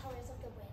colors of the wind.